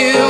heroes